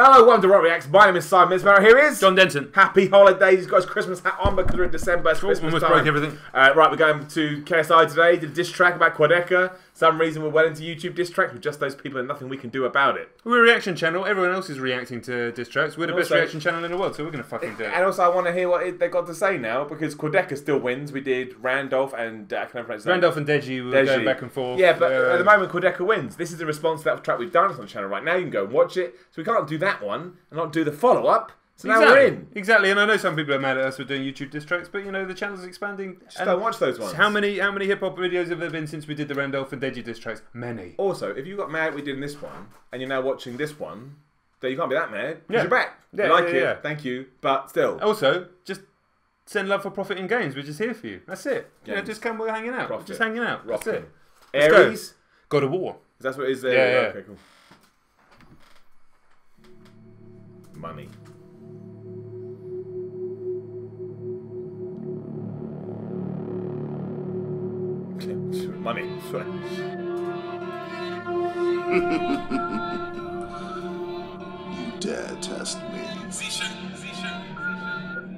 Hello, welcome to Rock Reacts. My name is Simon Miller. Here is Jon Denton. Happy holidays. He's got his Christmas hat on because we're in December. It's Christmas almost time. broke everything. Uh, right, we're going to KSI today. Did a diss track about Quadeca. Some reason we're well into YouTube diss tracks with just those people and nothing we can do about it. We're a reaction channel. Everyone else is reacting to diss tracks. We're the And best reaction channel in the world, so we're going to fucking do it. And also, I want to hear what it, they got to say now because Quadeca still wins. We did Randolph and uh, I can never pronounce. Randolph and Deji were Deji. going back and forth. Yeah, but Uh, at the moment, Quadeca wins. This is a response to that track we've done on the channel right now. You can go and watch it. So we can't do that one and not do the follow up. So now exactly, we're in. Exactly, and I know some people are mad at us for doing YouTube diss tracks, but you know the channel's expanding. Just and go and watch those ones. How many how many hip hop videos have there been since we did the Randolph and Deji diss tracks? Many. Also, if you got mad we did in this one and you're now watching this one, then you can't be that mad because Yeah. you're back. Yeah, you like yeah, it. yeah. Thank you. But still, Also, just send love for profit in games. We're just here for you. That's it. You know, just come. We're hanging out. We're just hanging out. That's it. Let's go. Ares. God of War. That's what it is there. Yeah, yeah. Okay, cool. Money. Money. You dare test me.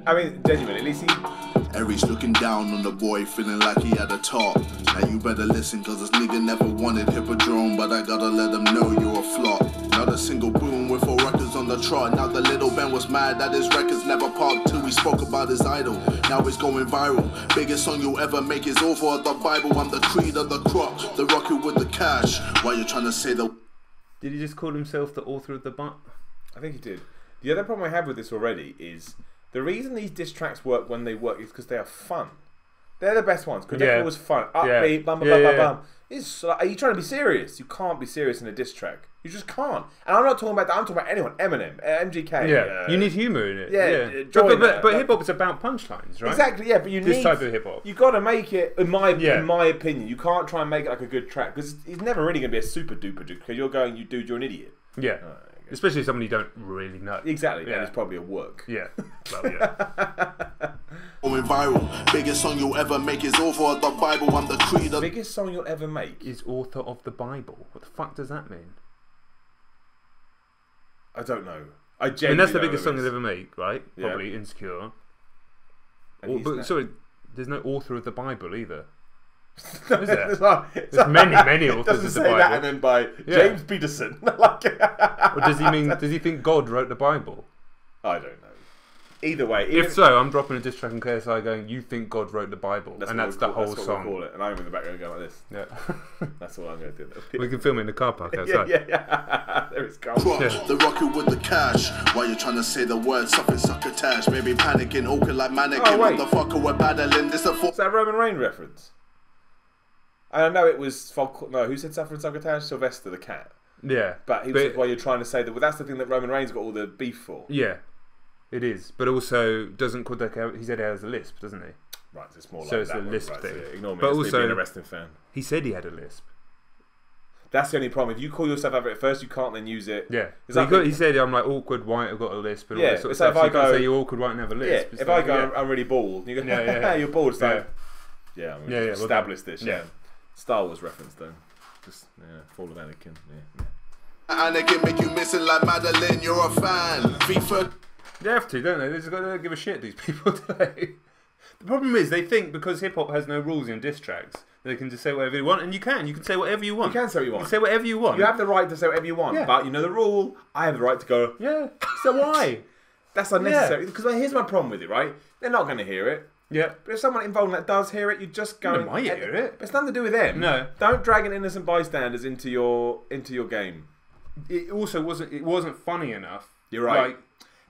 I mean, genuinely, at least he. Ares looking down on the boy, feeling like he had a talk. Now you better listen, cause this nigga never wanted Hippodrome, but I gotta let him know you're a flop. Not a single boom with four records on the trot. Now the little Ben was mad that his records never popped till we spoke about his idol. Now it's going viral. Biggest song you'll ever make is over the Bible. I'm the creed of the crop, the rocket with the cash. Why you trying to say the Did he just call himself the author of the Bible? I think he did. The other problem I have with this already is the reason these diss tracks work when they work is because they are fun. They're the best ones. Quadeca Yeah. was fun. Yeah. Upbeat, bum bum Yeah, bum bum yeah, bum. It's like, are you trying to be serious? You can't be serious in a diss track. You just can't. And I'm not talking about that. I'm talking about anyone. Eminem, uh, MGK. Yeah, uh, you need humour in it. yeah, Yeah, uh, but, but, but, but hip hop is about punchlines, right? Exactly. Yeah, but you need This need type of hip hop. You got to make it. In my Yeah. in my opinion, you can't try and make it like a good track because it's never really going to be a super duper. Because you're going, you dude, you're an idiot. Yeah, Oh, especially someone you don't really know. Exactly. Yeah. And it's probably a work. Yeah, well, yeah. going viral? Biggest song you'll ever make is author of the Bible. I'm the creed of Biggest song you'll ever make. is author of the Bible. What the fuck does that mean? I don't know. I I mean, genuinely that's the biggest song it he'll ever make, right? Yeah. Probably Insecure. Or, but not- sorry, there's no author of the Bible either. No, is there? it's not- There's not- many, many authors doesn't of the say that Bible. and then by Yeah. James Peterson. like, Or does he mean? does he think God wrote the Bible? I don't know. Either way, If so, I'm dropping a diss track on KSI going, "You think God wrote the Bible?" and that's the call- whole that's what song. We'll call it, and I'm in the background going like this. Yeah, That's all I'm going to do. we can film it in the car park outside. yeah, yeah. there it's gone. Yeah. the rocket with the cash. Why you trying to say the word something succotash? Maybe panicking, awkward like mannequin. Oh, wait. Motherfucker, we're battling. This a four. Is that a Roman Reign reference? I know it was Falk. No, who said Sufferin' Succotash? Sylvester the cat. Yeah, But he was why you're trying to say that. Well, that's the thing that Roman Reigns got all the beef for. yeah, it is. But also, doesn't Quadeca? He said he has a lisp, doesn't he? Right, so it's more So like it's that a one, lisp right, thing. So ignore me. But But also- being a wrestling fan. He said he had a lisp. That's the only problem. If you call yourself out at first, you can't then use it. Yeah, Is that he, got, he said I'm like awkward white. I've got a lisp and all Yeah, this sort of it's like stuff. if So I you go- say you're awkward white and have a Yeah, lisp. It's if I go, yeah. I'm really bald. And you go, Yeah, yeah, yeah. you're bald. It's Yeah. like, yeah, I'm Yeah, yeah, well establish this. Yeah. Yeah. Star Wars reference though. Just yeah, Fall of Anakin. Yeah. Anakin make you missing like Madeline. You're a fan. FIFA. They have to, don't they? They just got to give a shit. These people today. The problem is they think because hip hop has no rules in diss tracks, they can just say whatever you want, and you can. You can say whatever you want. You can say what you You want. can say whatever you want. You have the right to say whatever you want, Yeah. but you know the rule. I have the right to go. yeah. So why? That's unnecessary. Because here's my problem with it. Right? They're not going to hear it. Yeah. But if someone involved in that does hear it, you just go. They and- might hear it. But it's nothing to do with them. No. Don't drag an innocent bystanders into your into your game. It also wasn't. It wasn't funny enough. You're right. Like,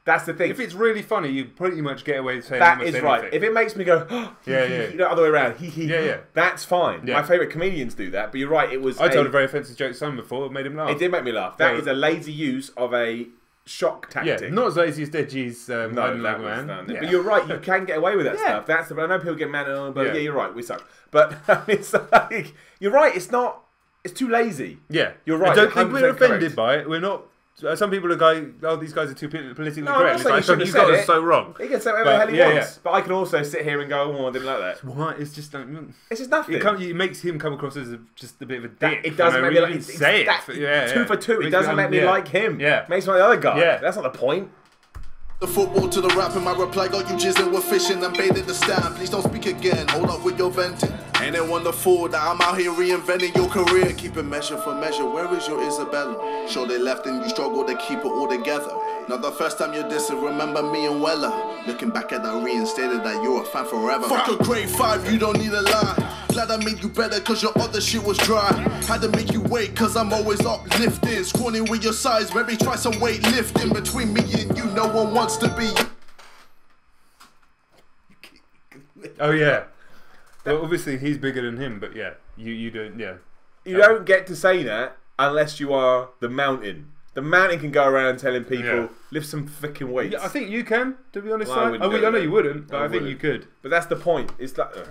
That's the thing. if it's really funny, you pretty much get away with saying that is is right. If it makes me go, Yeah, yeah. you know, other way around, hee hee, Yeah, yeah. that's fine. Yeah. My favourite comedians do that, but you're right. It was. I told a, a very offensive joke to someone before. It made him laugh. It did make me laugh. That Yeah. is a lazy use of a shock tactic. Yeah, not as lazy as Deji's um, no, that Like a was Man. Yeah. But you're right. You can get away with that Yeah. stuff. That's. The, I know people get mad at, but yeah. Yeah. you're right. We suck. But it's like you're right. It's not. It's too lazy. Yeah, You're right, I don't think we're offended correct. by it. We're not Uh, some people are going, oh, these guys are too poli- politically No, I'm correct. It's like, you you got us so wrong. He can say whatever But, the hell he yeah, wants, yeah. but I can also sit here and go, "Oh, I didn't like that." What? It's just like, mm. It's just nothing. it, come, it makes him come across as a, just a bit of a dick. That- it doesn't make me like say it. that- yeah, two for two. It Makes doesn't make me like him. Yeah. makes me like the other guy. Yeah. that's not the point. The football to the rap and my reply got you jizzing with fishing and baited the stand. Please don't speak again. Hold up with your venting. Ain't it wonderful that I'm out here reinventing your career? Keep it measure for measure. Where is your Isabella? Sure they left and you struggle to keep it all together. Not the first time you're dissing, remember me and Weller. Looking back at that reinstated that you're a fan forever. Fuck a grade five, you don't need a lie. Glad I made you better cause your other shit was dry. Had to make you wait cause I'm always uplifting. Scrawny with your size, maybe try some weight lifting. Between me and you, no one wants to be. Oh yeah. Well, obviously he's bigger than him, but yeah, you you don't. Yeah. You don't get to say that unless you are the mountain. The mountain can go around telling people Yeah. lift some freaking weights. Yeah, I think you can. To be honest, Well, I oh, I, wouldn't I, know that. you wouldn't, but I I, think wouldn't. you could. but that's the point. It's like oh,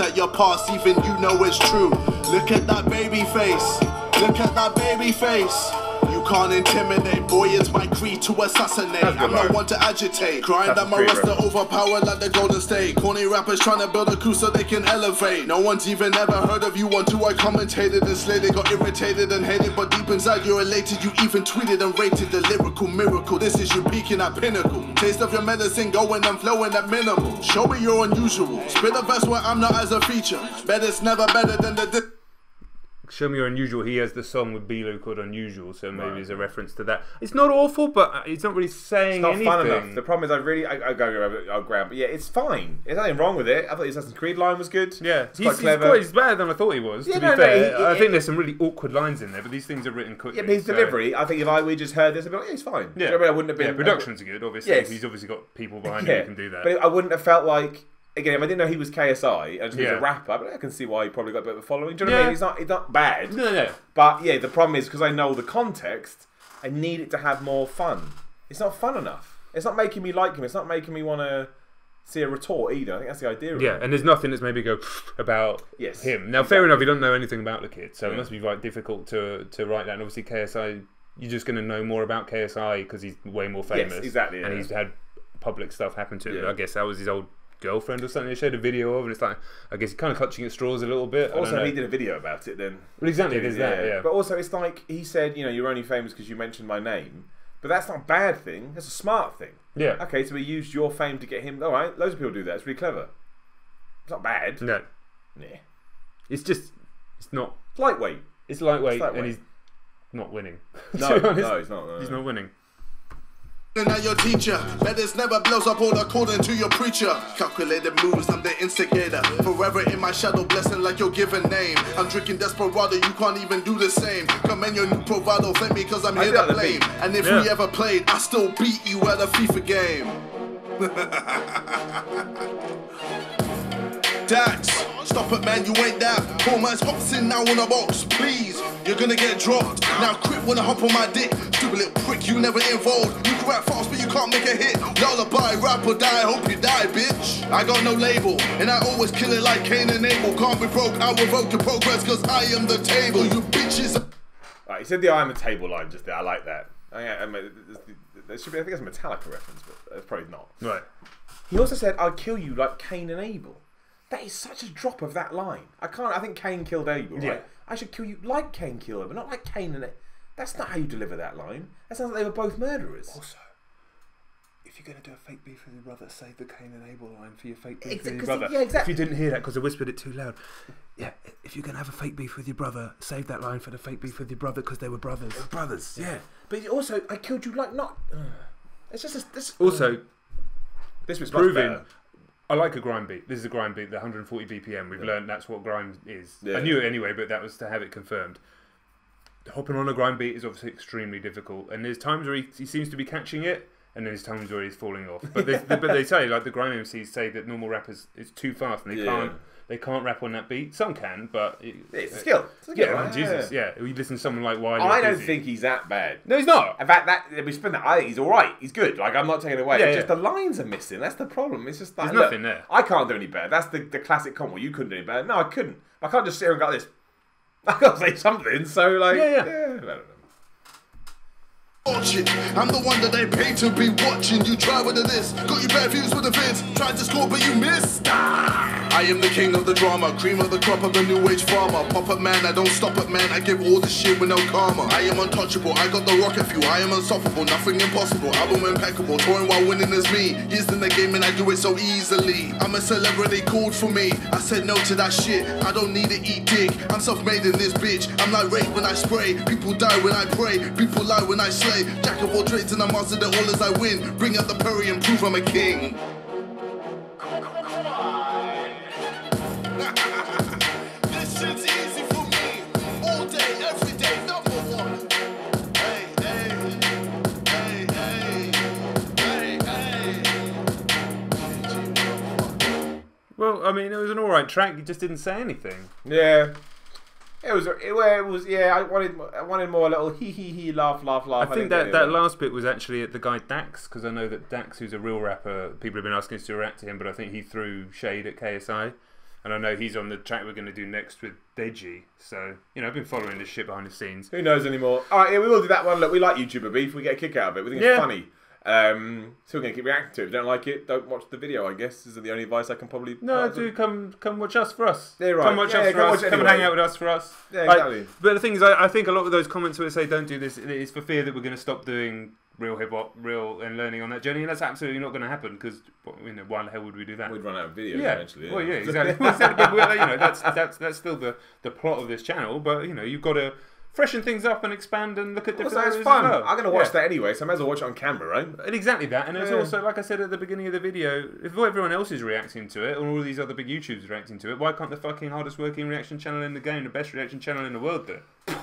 At your past, even you know it's true. Look at that baby face. Look at that baby face. You can't intimidate, boy, it's my creed to assassinate. I'm not one to agitate. Grind That's up my roster reference. overpowered like the Golden State. Corny rappers trying to build a coup so they can elevate. No one's even ever heard of you until I commentated and slated. Got irritated and hated, but deep inside you're elated. You even tweeted and rated the lyrical miracle. This is you peaking at pinnacle. Taste of your medicine going and flowing at minimal. Show me you're unusual. Spit a verse where I'm not as a feature. Bet it's never better than the. Show me your unusual. He has the song with Bilo called Unusual, so maybe Right. it's a reference to that. It's not awful, but uh, it's not really saying it's not anything. fun enough. The problem is, I really I, I go I'll grab, but yeah, it's fine. There's nothing wrong with it. I thought the Assassin's Creed line was good. yeah, it's he's, quite he's, clever. quite, he's better than I thought he was. Yeah, to no, be no, fair, he- I he- think there's some really awkward lines in there, but these things are written quickly. yeah, but his so- delivery, I think if I we just heard this, I'd be like, yeah, it's fine. You Yeah, know I mean? I wouldn't have been. yeah, production's good. Obviously, Yes. he's obviously got people behind Yeah, him who can do that. But I wouldn't have felt like again if I didn't know he was KSI and was Yeah. a rapper. But I can see why he probably got a bit of a following. Do you know what I mean? He's not he's not bad. no, no, But yeah, the problem is because I know the context, I need it to have more fun. It's not fun enough. It's not making me like him. It's not making me want to see a retort either. I think that's the idea. Yeah, it. and there's nothing that's maybe go about Yes, him. Now, fair enough, you don't know anything about the kid, so Yeah. it must be quite difficult to to write that. And obviously, KSI, you're just going to know more about KSI because he's way more famous. Yes, exactly, And yeah. he's had public stuff happen to him. Yeah. I guess that was his old girlfriend or something. They showed a video of, and it's like, I guess he's kind of clutching at straws a little bit. Also, he did a video about it, then Well, exactly, there's that, yeah. But also, it's like he said, you know, you're only famous because you mentioned my name. But that's not a bad thing. That's a smart thing. yeah. Okay, so we used your fame to get him. All right, loads of people do that. It's really clever. It's not bad. No, Nah. it's just, it's not. It's lightweight. It's lightweight, It's lightweight. and he's not winning. No, to be honest. no, he's not. no. He's not winning. At your teacher, it's never blows up all according to your preacher. Calculated moves, I'm the instigator. Forever in my shadow, blessing like your given name. I'm drinking desperado, you can't even do the same. Come in your new bravado, thank me cause I'm here to blame. And if Yeah. we ever played, I still beat you at a FIFA game. Dax, stop it, man, you ain't that. Poor man's boxing now on a box, please. You're gonna get dropped. Now quit when I hop on my dick. Stupid little prick, you never involved. You can rap fast, but you can't make a hit. Lullaby, rap or die, hope you die, bitch. I got no label, and I always kill it like Cain and Abel. Can't be broke, I'll revoke your progress, cause I am the table. You bitches. Right, he said the "I am a table" line just there. I like that. I, I, I, there should be. I think it's a Metallica reference, but it's probably not. Right. He also said, "I'll kill you like Cain and Abel." That is such a drop of that line. I can't. I think Cain killed Abel. Right? Yeah. I should kill you like Cain killed Abel, not like Cain and. A- That's not how you deliver that line. That sounds like they were both murderers. Also, if you're going to do a fake beef with your brother, save the Cain and Abel line for your fake beef with your brother. yeah, exactly. If you didn't hear that because I whispered it too loud. Yeah, if you're going to have a fake beef with your brother, save that line for the fake beef with your brother because they were brothers. brothers. Yeah, but also I killed you like not. Ugh. It's just a, this. Also, um, this was proving. I like a grime beat. This is a grime beat, the 140 BPM. We've Yeah. learned that's what grime is. Yeah. I knew it anyway, but that was to have it confirmed. Hopping on a grime beat is obviously extremely difficult, and there's times where he, he seems to be catching it, and then there's times where he's falling off. But, there's- but they say, like the grime MCs say, that normal rappers it's too fast and they Yeah. can't they can't rap on that beat. Some can, but it, It's a skill. It's yeah, right? Jesus, yeah. You listen to someone like Wiley. I don't Dizzee. think he's that bad. No, he's not. In fact, that we spend that. I think he's all right. He's good. Like I'm not taking it away. Yeah, it's yeah. just the lines are missing. That's the problem. It's just like, There's look, nothing there. I can't do any better. That's the, the classic comment. Well, you couldn't do any better. No, I couldn't. I can't just sit here and go like this. I got to say something. So like, Yeah, yeah. I don't know. I'm the one that they pay to be watching. You try with the this, got your bad views with the vids. Tried to score, but you missed. I am the king of the drama, cream of the crop of the new age farmer. Pop up man, I don't stop it, man. I give all the shit with no karma. I am untouchable, I got the rocket fuel. I am unstoppable, nothing impossible. Album impeccable, touring while winning is me. He's in the game and I do it so easily. I'm a celebrity called for me. I said no to that shit. I don't need to eat dick. I'm self-made in this bitch. I'm like rape when I spray. People die when I pray. People lie when I slay. Jack of all trades and I master it all as I win. Bring out the Perry and prove I'm a king. I mean, it was an alright track. You just didn't say anything. Yeah. It was, it, well, it was, yeah. I wanted, I wanted more little hee hee hee, laugh, laugh, I laugh. think that, that last bit was actually at the guy Dax because I know that Dax, who's a real rapper, people have been asking us to react to him, but I think he threw shade at KSI, and I know he's on the track we're going to do next with Deji. So you know, I've been following this shit behind the scenes. Who knows anymore? All right, yeah, we will do that one. Look, we like YouTuber beef. We get a kick out of it. We think it's funny. Um, so we're gonna keep reacting to it. If you don't like it, don't watch the video. I guess is the only advice I can probably. No, do come come watch us for us. Yeah, right. Come watch Yeah, us yeah, for us. Come and hang out with us for us. Yeah, Like, exactly. but the thing is, I, I think a lot of those comments where they say don't do this is for fear that we're going to stop doing real hip hop, real and learning on that journey, and that's absolutely not going to happen because you know why the hell would we do that? We'd run out of videos yeah. eventually. Well, yeah, exactly. Well, you know, that's that's that's still the the plot of this channel. But you know, you've got to freshen things up and expand and look at different. Also, it's fun. as well. I'm gonna watch Yeah. that anyway, so I may as well watch it on camera, right? And exactly that, and it's Yeah. also like I said at the beginning of the video. If everyone else is reacting to it, and all these other big YouTubers reacting to it, why can't the fucking hardest working reaction channel in the game, the best reaction channel in the world, do? it?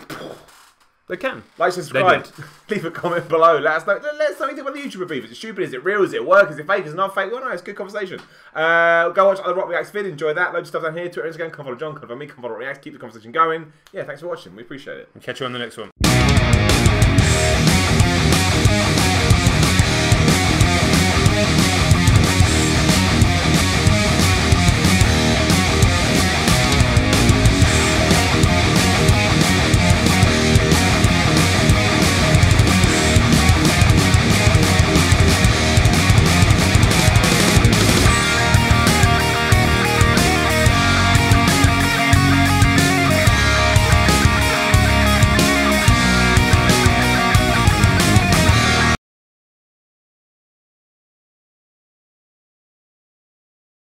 They can. Like, subscribe, leave a comment below. Let us know. Let us know anything about the YouTuber beef. Is it stupid? Is it real? Is it work? Is it fake? Is it not fake? Well, no, it's a good conversation. Uh, go watch other Rock Reacts vid. Enjoy that. Loads of stuff down here. Twitter, Instagram. Come follow Jon. Come follow me. Come follow Rock Reacts. Keep the conversation going. Yeah, thanks for watching. We appreciate it. Catch you on the next one.